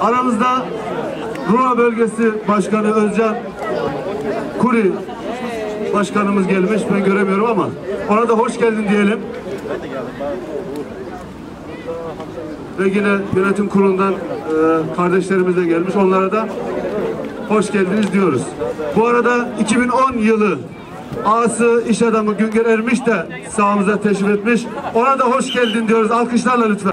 Aramızda Runa Bölgesi Başkanı Özcan Kuri Başkanımız gelmiş. Ben göremiyorum ama ona da hoş geldin diyelim. Ve yine yönetim kurulundan e, kardeşlerimiz de gelmiş. Onlara da hoş geldiniz diyoruz. Bu arada 2010 yılı ağası iş adamı Güngör Ermiş de sahamıza teşrif etmiş. Ona da hoş geldin diyoruz. Alkışlarla lütfen.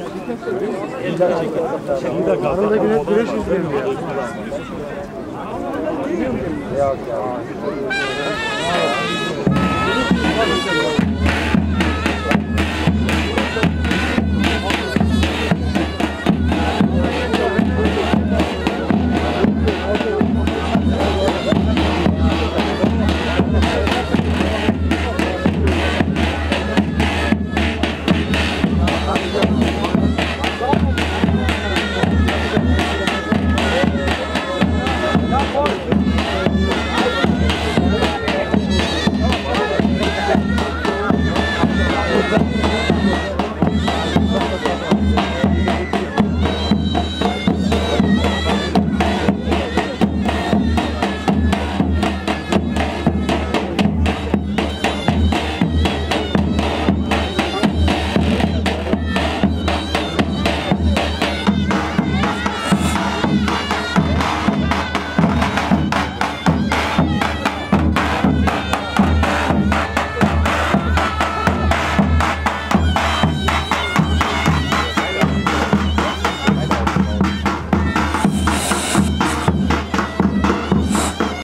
al gel. Arada güneş güneş izlemiyor.